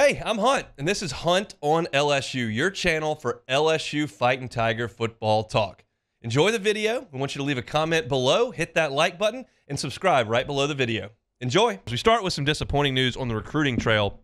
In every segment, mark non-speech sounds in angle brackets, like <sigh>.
Hey, I'm Hunt, and this is Hunt on LSU, your channel for LSU Fighting Tiger football talk. Enjoy the video. We want you to leave a comment below, hit that like button, and subscribe right below the video. Enjoy. As we start with some disappointing news on the recruiting trail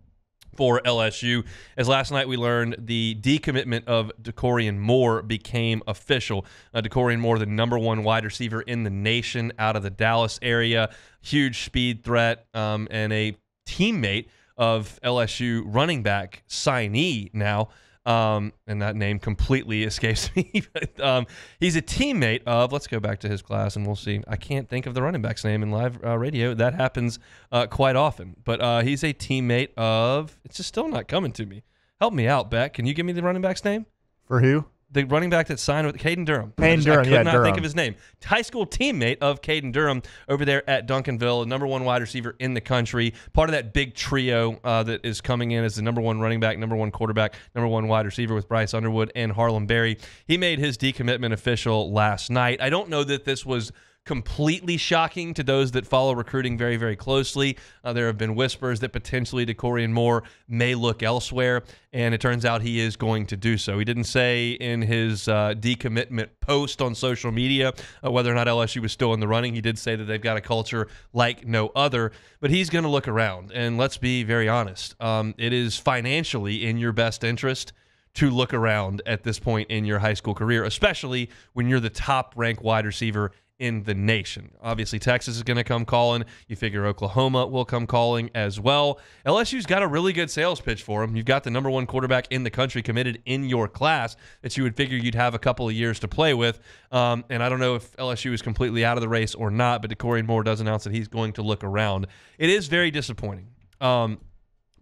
for LSU, as last night we learned the decommitment of Dakorien Moore became official. Uh, Dakorien Moore, the number one wide receiver in the nation out of the Dallas area, huge speed threat, um, and a teammate of LSU running back signee now. Um, and that name completely <laughs> escapes me. <laughs> but, um, he's a teammate of. Let's go back to his class and we'll see. I can't think of the running back's name in live uh, radio. That happens uh, quite often. But uh, he's a teammate of. It's just still not coming to me. Help me out, Beck. Can you give me the running back's name? For who? The running back that signed with Caden Durham. Caden Durham, I could yeah, not Durham. think of his name. High school teammate of Caden Durham over there at Duncanville, number one wide receiver in the country. Part of that big trio uh, that is coming in as the number one running back, number one quarterback, number one wide receiver with Bryce Underwood and Harlem Berry. He made his decommitment official last night. I don't know that this was completely shocking to those that follow recruiting very, very closely. Uh, there have been whispers that potentially Dakorien Moore may look elsewhere, and it turns out he is going to do so. He didn't say in his uh, decommitment post on social media uh, whether or not LSU was still in the running. He did say that they've got a culture like no other, but he's going to look around. And let's be very honest, um, it is financially in your best interest to look around at this point in your high school career, especially when you're the top ranked wide receiver in the nation. Obviously, Texas is going to come calling. You figure Oklahoma will come calling as well. LSU's got a really good sales pitch for him. You've got the number one quarterback in the country committed in your class that you would figure you'd have a couple of years to play with. Um, and I don't know if LSU is completely out of the race or not, but Dakorien Moore does announce that he's going to look around. It is very disappointing. Um,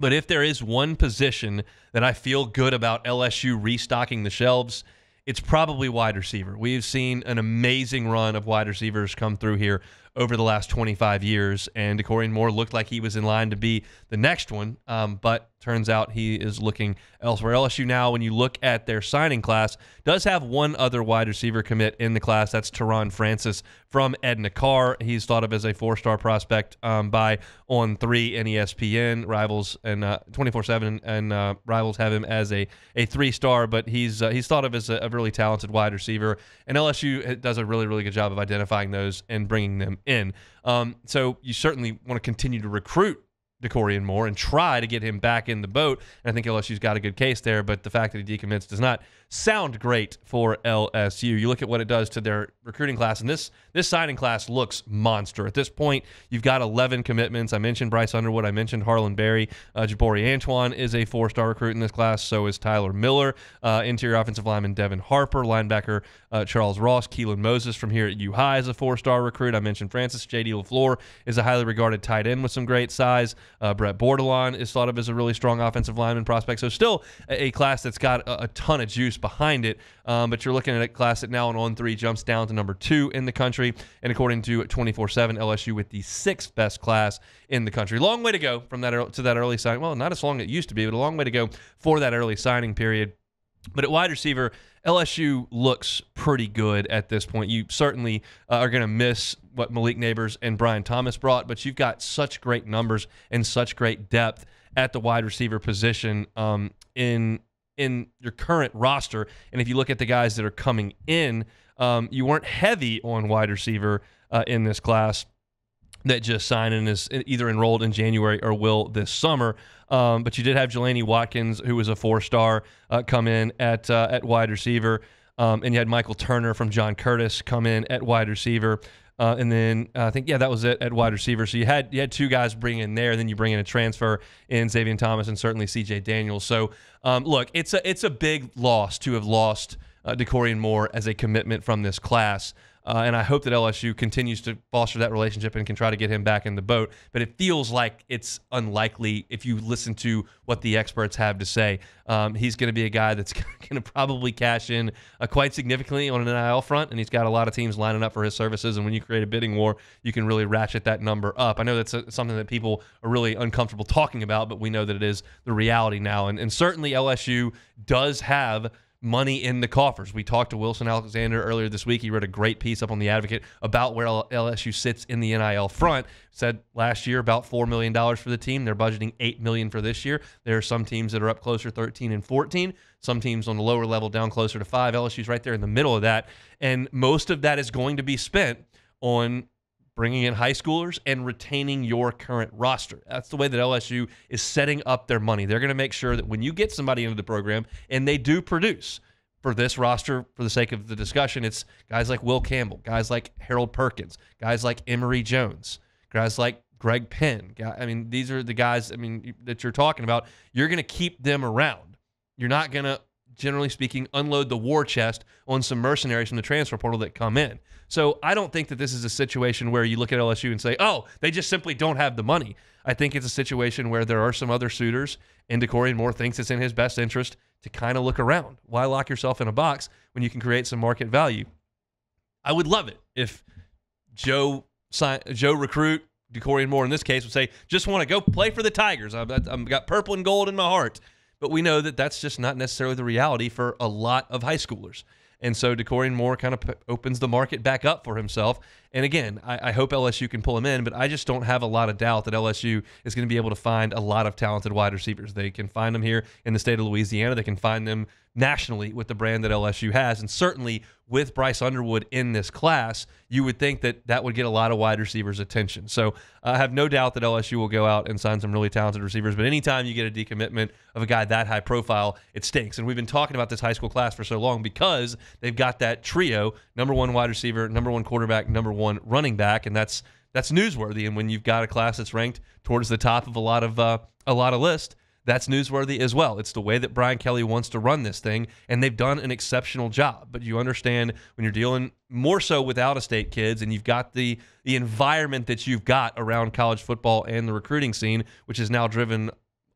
but if there is one position that I feel good about LSU restocking the shelves, it's probably wide receiver. We've seen an amazing run of wide receivers come through here over the last 25 years, and Dakorien Moore looked like he was in line to be the next one, um, but turns out he is looking elsewhere. LSU now, when you look at their signing class, does have one other wide receiver commit in the class. That's Teron Francis from Edna Karr. He's thought of as a four-star prospect um, by On Three and ESPN. Rivals and uh, 24/7 and uh, Rivals have him as a a three-star, but he's uh, he's thought of as a, a really talented wide receiver. And LSU does a really really good job of identifying those and bringing them in. Um, so you certainly want to continue to recruit Dakorien Moore and try to get him back in the boat. And I think LSU's got a good case there, but the fact that he decommits does not sound great for LSU. You look at what it does to their recruiting class, and this this signing class looks monster. At this point, you've got 11 commitments. I mentioned Bryce Underwood. I mentioned Harlem Berry. Uh, Jabori Antoine is a four-star recruit in this class. So is Tyler Miller. Uh, interior offensive lineman Devin Harper. Linebacker uh, Charles Ross. Keelan Moses from here at U High is a four-star recruit. I mentioned Francis J.D. LaFleur is a highly regarded tight end with some great size. Uh, Brett Bordelon is thought of as a really strong offensive lineman prospect. So still a, a class that's got a, a ton of juice behind it. Um, but you're looking at a class that now on on three jumps down to number two in the country. And according to 24/7, LSU with the sixth best class in the country. Long way to go from that to that early signing. Well, not as long as it used to be, but a long way to go for that early signing period. But at wide receiver, LSU looks pretty good at this point. You certainly uh, are going to miss what Malik Nabers and Brian Thomas brought, but you've got such great numbers and such great depth at the wide receiver position um, in in your current roster. And if you look at the guys that are coming in, um, you weren't heavy on wide receiver uh, in this class that just signed and is either enrolled in January or will this summer. Um, but you did have Jelani Watkins, who was a four-star, uh, come in at uh, at wide receiver, um, and you had Michael Turner from John Curtis come in at wide receiver. Uh, and then uh, I think yeah, that was it at wide receiver. So you had you had two guys bring in there, then you bring in a transfer in Zavion Thomas and certainly C.J. Daniels. So um, look, it's a it's a big loss to have lost uh, Dakorien Moore as a commitment from this class. Uh, and I hope that LSU continues to foster that relationship and can try to get him back in the boat. But it feels like it's unlikely if you listen to what the experts have to say. Um, he's going to be a guy that's <laughs> going to probably cash in uh, quite significantly on an NIL front, and he's got a lot of teams lining up for his services. And when you create a bidding war, you can really ratchet that number up. I know that's a, something that people are really uncomfortable talking about, but we know that it is the reality now. And, and certainly LSU does have money in the coffers. We talked to Wilson Alexander earlier this week. He wrote a great piece up on the Advocate about where LSU sits in the NIL front. Said last year about four million dollars for the team. They're budgeting 8 million for this year. There are some teams that are up closer 13 and 14. Some teams on the lower level down closer to five. LSU's right there in the middle of that, and most of that is going to be spent on bringing in high schoolers and retaining your current roster. That's the way that LSU is setting up their money. They're going to make sure that when you get somebody into the program and they do produce for this roster, for the sake of the discussion, it's guys like Will Campbell, guys like Harold Perkins, guys like Emery Jones, guys like Greg Penn. I mean, these are the guys, I mean, that you're talking about. You're going to keep them around. You're not going to generally speaking, unload the war chest on some mercenaries from the transfer portal that come in. So I don't think that this is a situation where you look at LSU and say, oh, they just simply don't have the money. I think it's a situation where there are some other suitors, and Dakorien Moore thinks it's in his best interest to kind of look around. Why lock yourself in a box when you can create some market value? I would love it if Joe Joe recruit Dakorien Moore in this case would say, just want to go play for the Tigers. I've got purple and gold in my heart. But we know that that's just not necessarily the reality for a lot of high schoolers. And so Dakorien Moore kind of p- opens the market back up for himself. And again, I, I, hope LSU can pull him in, but I just don't have a lot of doubt that LSU is going to be able to find a lot of talented wide receivers. They can find them here in the state of Louisiana. They can find them nationally with the brand that LSU has. And certainly with Bryce Underwood in this class, you would think that that would get a lot of wide receivers' attention. So uh, I have no doubt that LSU will go out and sign some really talented receivers. But anytime you get a decommitment of a guy that high profile, it stinks. And we've been talking about this high school class for so long because they've got that trio number one wide receiver, number one quarterback, number one running back. And that's that's newsworthy. And when you've got a class that's ranked towards the top of a lot of uh, a lot of lists, that's newsworthy as well. It's the way that Brian Kelly wants to run this thing, and they've done an exceptional job. But you understand when you're dealing more so with out of state kids, and you've got the the environment that you've got around college football and the recruiting scene, which is now driven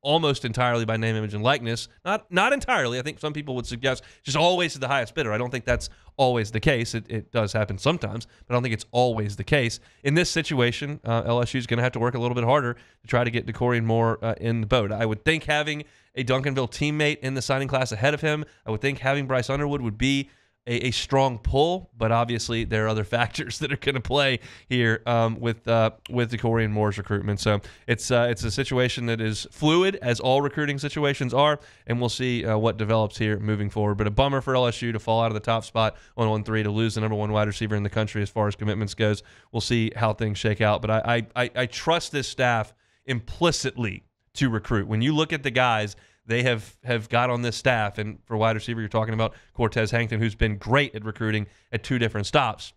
almost entirely by name, image, and likeness. Not not entirely. I think some people would suggest just always to the highest bidder. I don't think that's always the case. It, it does happen sometimes, but I don't think it's always the case. In this situation, uh, LSU is going to have to work a little bit harder to try to get Dakorien Moore uh, in the boat. I would think having a Duncanville teammate in the signing class ahead of him, I would think having Bryce Underwood would be a, a, strong pull, but obviously there are other <laughs> factors that are going to play here um, with uh, with Dakorien Moore's recruitment. So it's uh, it's a situation that is fluid, as all recruiting situations are, and we'll see uh, what develops here moving forward. But a bummer for LSU to fall out of the top spot on one three to lose the number one wide receiver in the country as far as commitments goes. We'll see how things shake out, but I I, I trust this staff implicitly to recruit. When you look at the guys they have have got on this staff. And for wide receiver, you're talking about Cortez Hankton, who's been great at recruiting at two different stops.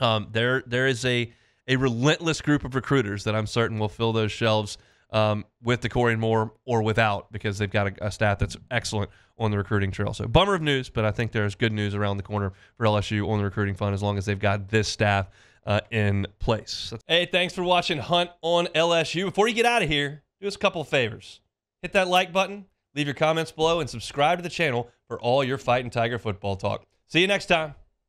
Um, there there is a a relentless group of recruiters that I'm certain will fill those shelves um, with Dakorien Moore or without because they've got a, a, staff that's excellent on the recruiting trail. So bummer of news, but I think there's good news around the corner for LSU on the recruiting front as long as they've got this staff uh, in place. Hey, thanks for watching Hunt on LSU. Before you get out of here, do us a couple favors. Hit that like button Leave your comments below and subscribe to the channel for all your Fighting Tiger football talk. See you next time.